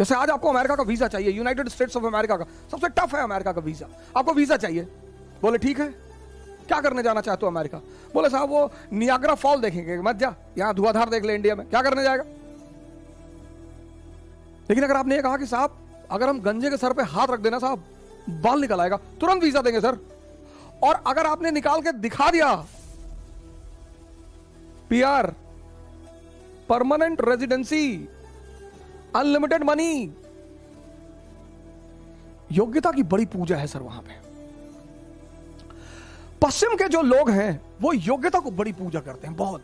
जैसे आज आपको अमेरिका का वीज़ा चाहिए यूनाइटेड स्टेट्स ऑफ़ अमेरिका का। सबसे टफ है अमेरिका का वीज़ा। आपको वीज़ा चाहिए। बोले, ठीक है। क्या करने जाना चाहते हो अमेरिका? बोले, साहब, वो नियाग्रा फॉल देखेंगे। मत जा। यहाँ धुआधार देख ले इंडिया में। क्या करने जाएगा? लेकिन अगर आपने ये कहा कि, साहब, अगर हम गंजे के सर पे हाथ रख देना, साहब, बाल निकल आएगा। तुरंत वीज़ा देंगे, सर। और अगर आपने निकाल के दिखा दिया PR permanent residency unlimited money योग्यता की बड़ी पूजा है सर वहाँ पे। पश्चिम के जो लोग हैं, वो योग्यता को बड़ी पूजा करते हैं, बहुत।